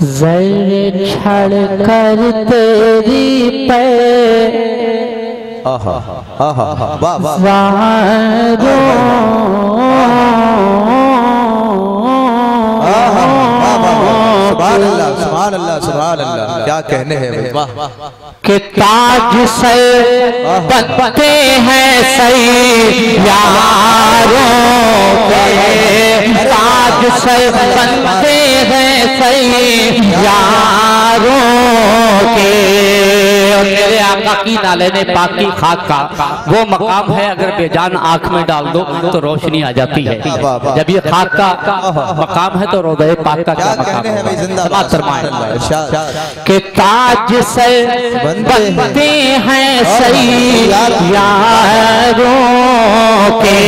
जर छड़ कर तेरी पे। आहा वाह वाह। क्या कहने हैं के ताज से बनते हैं सही यारों के। ताज से बनते हैं सही यारों के मेरे आका की नाले ने पाक खाक का वो मकाम है अगर बेजान आँख में डाल दो तो रोशनी आ जाती है जब ये खाक का मकाम है तो रोदे पाक का क्या मकाम हैं है के ताज से बनते हैं सही यारों के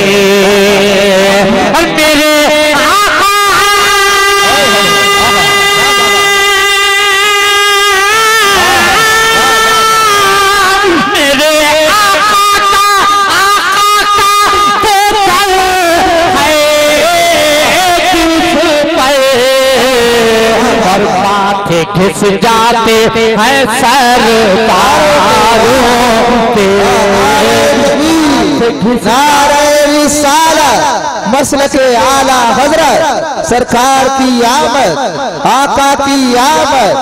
माथे घिस जाते हैं सरकारों पे मसल के आला हज़रत सरकार की आमद आका की आमद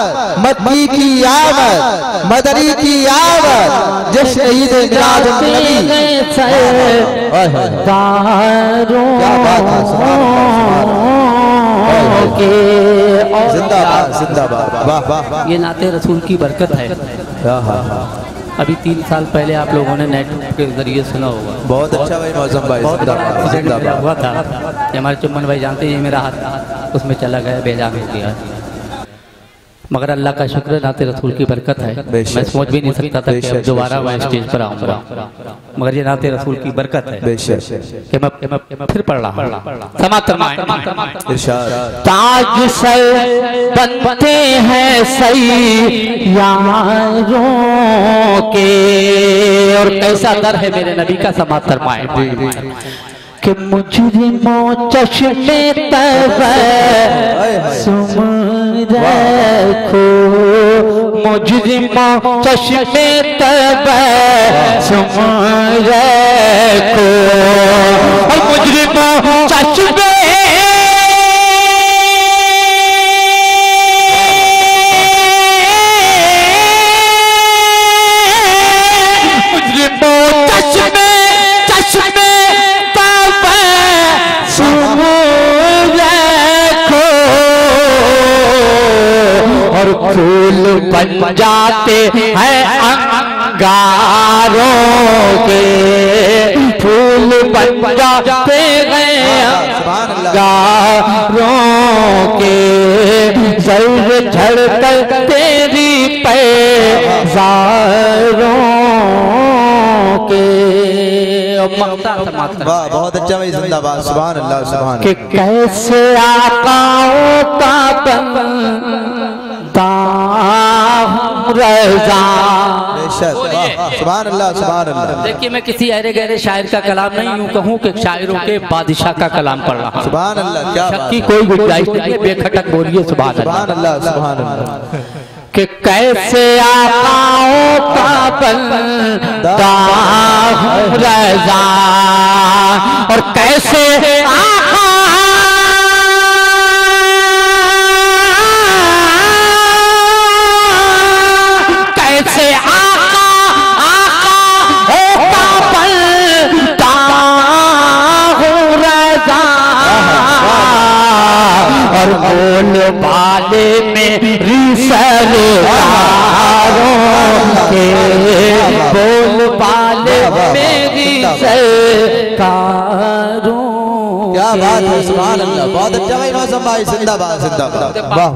मदनी की आमद मदरी की आमद जश्न ईद मिलाद नबी। क्या बात है, के जिंदाबाद जिंदाबाद। वाह वाह ये नाते रसूल की बरकत है। अभी तीन साल पहले आप लोगों ने नेट के ज़रिए सुना होगा। बहुत अच्छा भाई मौसम भाई बहुत हुआ था। ये हमारे चुम्बन भाई जानते हैं मेरा हाथ उसमें चला गया बेजा हो गया। मगर अल्लाह का शुक्र नाते रसूल की बरकत है। मैं सोच भी नहीं सकता था कि दोबारा मैं स्टेज पर आऊँगा। मगर ये नाते रसूल की बरकत है कि मैं, मैं, फिर पढ़ रहा ताज सर बनते हैं सही यारों के। और कैसा दर है मेरे नबी का समाप्त फरमाए। कि मुजरिमों चश्मे तब सुन रखो मुजरिमों चश्मे तब सुन रखो और फूल बन जाते हैं अंगारों के। फूल बन जाते हैं अंगारों के। सर्व झड़कर तेरी पैजारों के। वाह बहुत अच्छा भाई जिंदाबाद। सुभान अल्लाह सुभान कि कैसे आकाओं का बंदा अल्लाह देखिए मैं किसी अरे गहरे शायर का कलाम नहीं यूँ कहूँ कि शायरों के बादशाह का कलाम पढ़ रहा हूँ। सुभान अल्लाह क्या की कोई गुंजाइश नहीं है बेखटक बोलिए सुभान अल्लाह अल्लाह अल्लाह कि कैसे आकाओं का बंदा रजा। और कैसे आका और बोल बाले में सरकारों के बोल बाले में सरकारों क्या बात है सुभान अल्लाह। बहुत अच्छा भाई मौसम भाई जिंदाबाद जिंदाबाद। वाह।